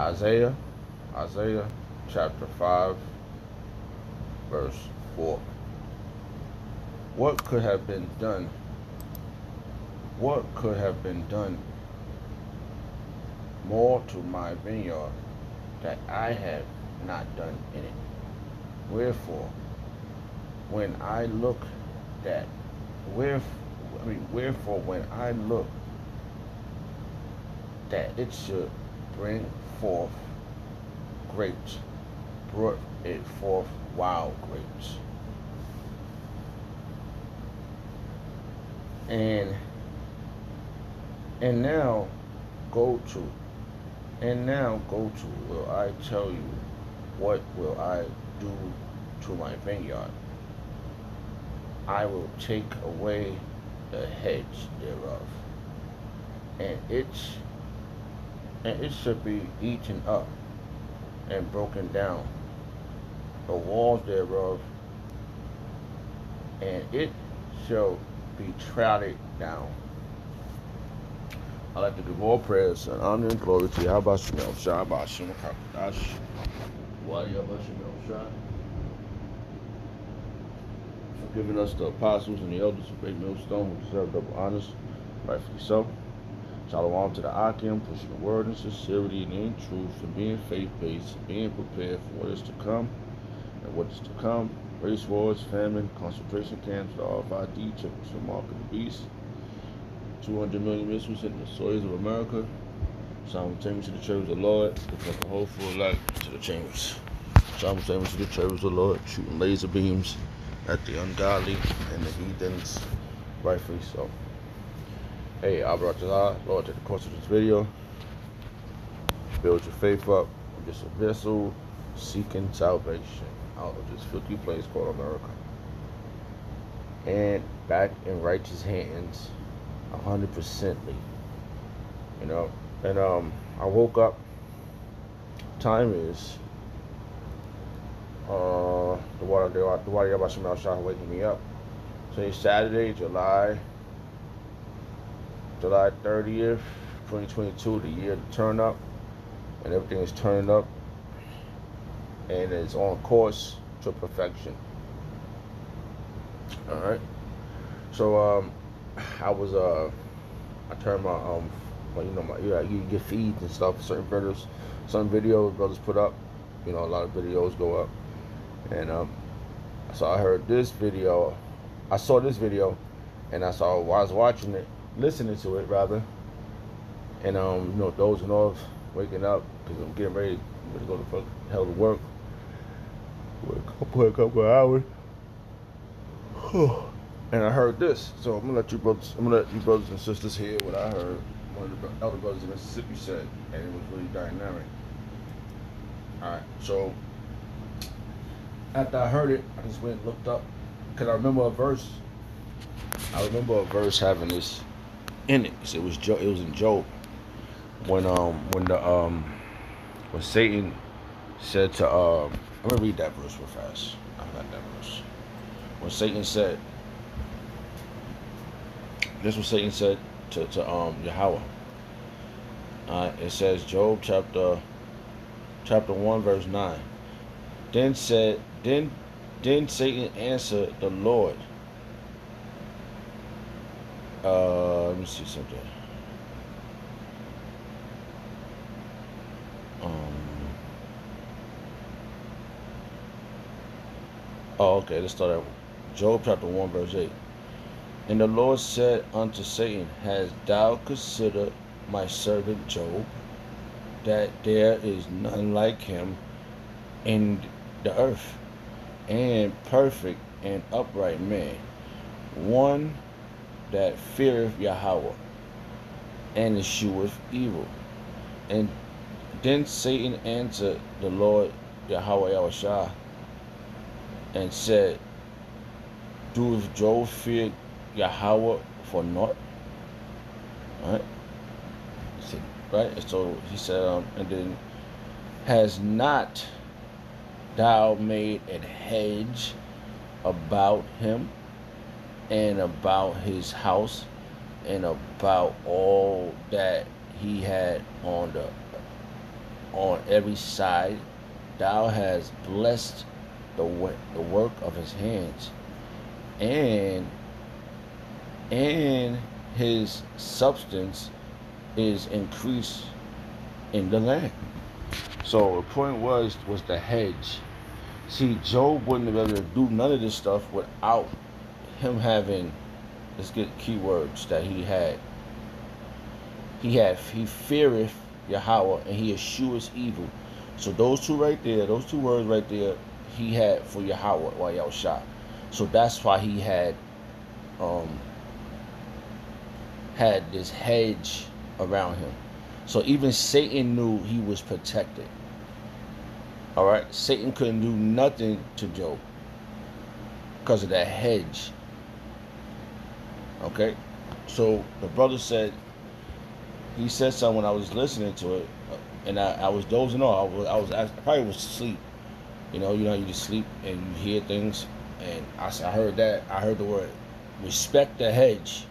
Isaiah, Isaiah chapter 5, verse 4. What could have been done? What could have been done more to my vineyard that I have not done in it? Wherefore, when I look that, where, I mean, wherefore when I look that it should bring forth grapes, brought it forth wild grapes. And and now go to and now go to will I tell you what will I do to my vineyard? I will take away the hedge thereof, and its and it should be eaten up and broken down, the walls thereof, and it shall be trodden down. I like to give all prayers and honor and glory to Yahweh Shemel Shah Bashim Kakadash. For giving us the apostles and the elders of Great Millstone who deserve double honors, rightfully so. Shalom to the Akim, pushing the word in sincerity and in truth, and being faith-based, being prepared for what is to come and what is to come. Race wars, famine, concentration camps, the RFID chips, the mark of the beast, 200 million missiles hitting the soils of America, simultaneously to the chambers of the Lord, looking a whole full light to the chambers. Simultaneously to the chambers of the Lord, shooting laser beams at the ungodly and the heathens, rightfully so. Hey, Albert Lord, to the course of this video, build your faith up. Just a vessel seeking salvation out of this filthy place called America. And back in righteous hands, 100%ly. You know, and um, I woke up. Time is uh the water the water some shot waking me up. So it's Saturday, July July 30th, 2022, the year to turn up, and everything is turning up and is on course to perfection. All right. So um, I was uh, I turned my um, you know my yeah, you get feeds and stuff. Certain videos, some videos brothers put up. You know, a lot of videos go up, and um, so I heard this video. I saw this video, and I saw I was watching it listening to it rather, and um, you know, dozing off, waking up because I'm getting ready, to go to fuck hell to work. Couple, a couple of hours. and I heard this, so I'm gonna let you brothers, I'm gonna let you brothers and sisters hear what I heard. One of the elder brothers in Mississippi said, and it was really dynamic. All right, so after I heard it, I just went and looked up because I remember a verse. I remember a verse having this in it. It was it was in Job when um when the um when Satan said to um I'm gonna read that verse real fast. I got that verse. When Satan said this was Satan said to, to um Yahweh. Uh, it says Job chapter chapter one verse nine. Then said then then Satan answered the Lord uh, let me see something. Um. Oh, okay. Let's start at Job chapter one, verse eight. And the Lord said unto Satan, Hast thou considered my servant Job, that there is none like him in the earth, and perfect and upright man, one that feareth Yahweh and escheweth evil. And then Satan answered the Lord Yahweh Yahushua and said, Doeth Job fear Yahweh for naught? Right? Right? So he said, um, and then, has not thou made a hedge about him and about his house and about all that he had on the on every side. Thou hast blessed the work, the work of his hands, and and his substance is increased in the land. So the point was was the hedge. See, Job wouldn't have been able to do none of this stuff without him having let's get keywords that he had. He had he feareth Yahweh and he eschews evil. So those two right there, those two words right there, he had for Yahweh while y'all shot. So that's why he had um had this hedge around him. So even Satan knew he was protected. All right, Satan couldn't do nothing to Job because of that hedge. Okay, so the brother said he said something when I was listening to it, uh, and I, I was dozing off. I was I was I probably was asleep. You know, you know, you just sleep and you hear things, and I, I heard that I heard the word respect the hedge.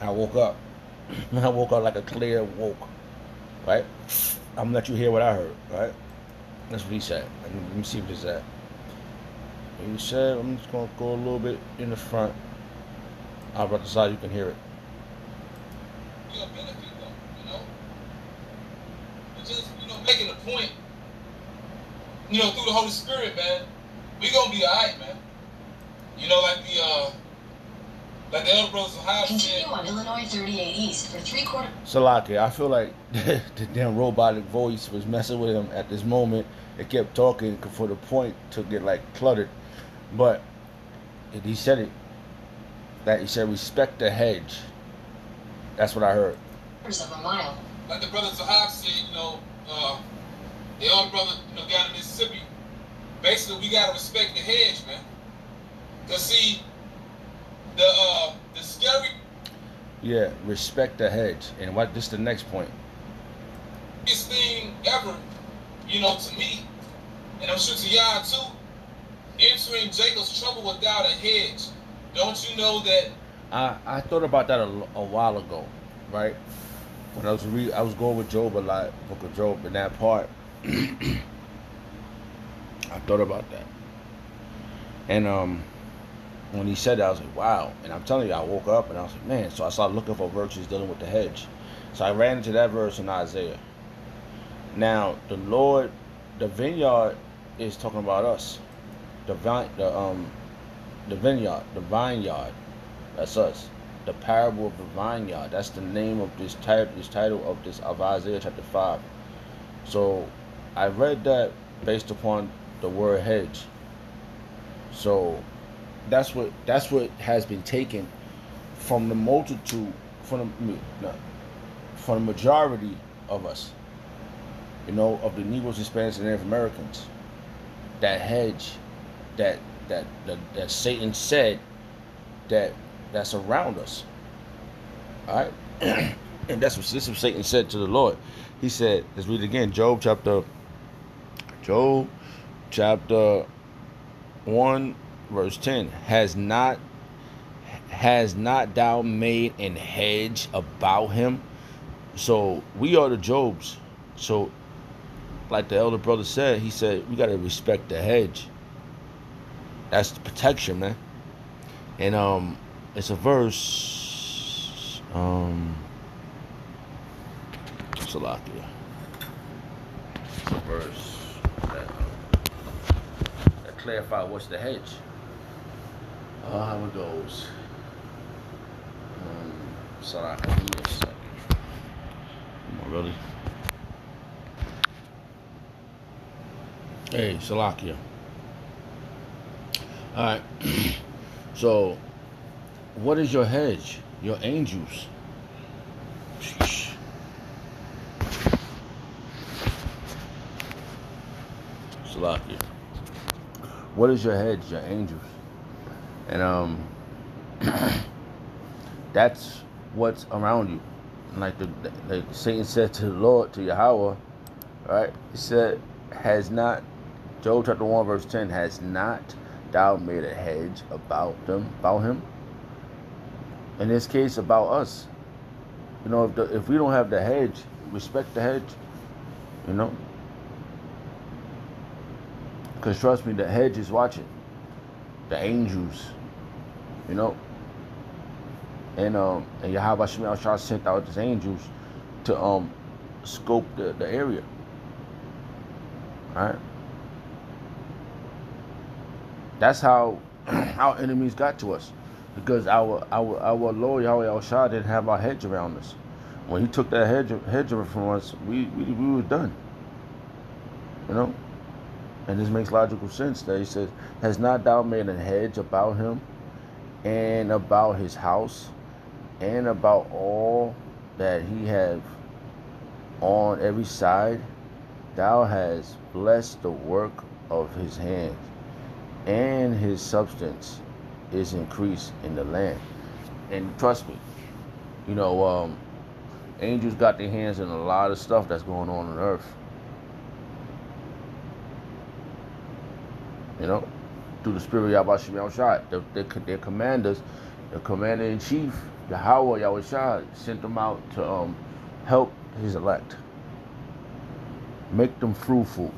I woke up. I woke up like a clear woke. Right? I'm gonna let you hear what I heard. Right? That's what he said. Let me see what he said. He said, I'm just gonna go a little bit in the front. I'll about the side you can hear it. You know, benefit though, you know? But just, you know, making a point, you know, through the Holy Spirit, man, we gonna be alright, man. You know, like the uh like the elder brothers of Ohio Continue said, on Illinois 38 East for three quarter. Salaki, I feel like the damn robotic voice was messing with him at this moment. It kept talking for the point to get like cluttered. But he said it. That he said respect the hedge. That's what I heard. quarters of a mile. like the brothers of Ohio said, you know, uh the elder brother, you know, down in Mississippi, basically we gotta respect the hedge, man. Cause see, the uh the scary Yeah, respect the hedge. And what this the next point. biggest thing ever, you know, to me, and I'm sure to y'all too, entering Jacob's trouble without a hedge. Don't you know that I, I thought about that a, a while ago, right? When I was re- I was going with Job a lot, Book of Job, in that part. I thought about that, and um, when he said that, I was like, wow. And I'm telling you, I woke up and I was like, man. So I started looking for virtues dealing with the hedge. So I ran into that verse in Isaiah. Now the Lord, the vineyard is talking about us. The vine, the um, the vineyard, the vineyard. That's us. The parable of the vineyard. That's the name of this type. This title of this of Isaiah chapter five. So I read that based upon the word hedge. So that's what that's what has been taken from the multitude from the no, from the majority of us. You know, of the Negroes, Hispanics, and Native Americans. That hedge, that that that, that Satan said that that's around us. All right, and that's what this is what Satan said to the Lord. He said, let's read it again. Job chapter, Job chapter one, verse ten. Has not has not thou made an hedge about him? So we are the Jobs. So, like the elder brother said, he said we gotta respect the hedge. That's the protection, man. And um, it's a verse. Um, Salakia. It's a verse that, that clarify what's the hedge. Oh, how it goes. Um, Salakia. Give me a second. Come on, really. Hey, Salakia. All right. so, what is your hedge? Your angels. Sheesh. Salakia. What is your hedge? Your angels. And um, that's what's around you. Like the like Satan said to the Lord, to Yahweh, right? He said, "Has not Job chapter one verse ten has not thou made a hedge about them, about him? In this case, about us. You know, if the, if we don't have the hedge, respect the hedge. You know, Because trust me, the hedge is watching. The angels, you know. And um and Yahweh Shemel Shah sent out his angels to um scope the, the area. Alright? That's how our enemies got to us. Because our our our Lord Yahweh El Shah didn't have our hedge around us. When he took that hedge hedge from us, we we, we was done. You know? And this makes logical sense that he says, Has not thou made a hedge about him and about his house and about all that he have on every side? Thou hast blessed the work of his hands, and his substance is increased in the land. And trust me, you know, um, angels got their hands in a lot of stuff that's going on on earth. You know, through the spirit of Yahweh Shem Shai. Their, their, commanders, the commander in chief, Yahweh Yahweh Shai, sent them out to um, help his elect, make them fruitful.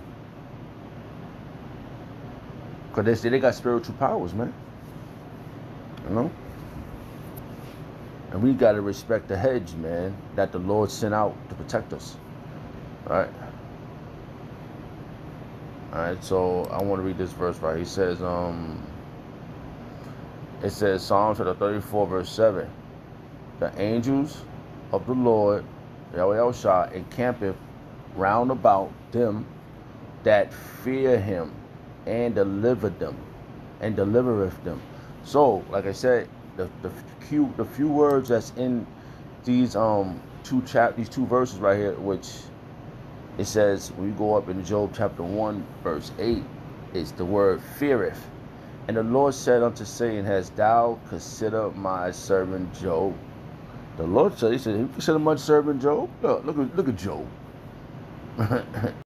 Because they say they got spiritual powers, man. You know? And we got to respect the hedge, man, that the Lord sent out to protect us. All right? All right, so I want to read this verse right. He says, um, it says Psalms chapter 34, verse 7. The angels of the Lord, Yahweh El Shah, encampeth round about them that fear him and deliver them and delivereth them. So, like I said, the the few the few words that's in these um two chap these two verses right here, which it says when you go up in Job chapter one verse eight, it's the word feareth. And the Lord said unto Satan, Hast thou considered my servant Job? The Lord said, He said, You consider my servant Job? Look, look at look at Job.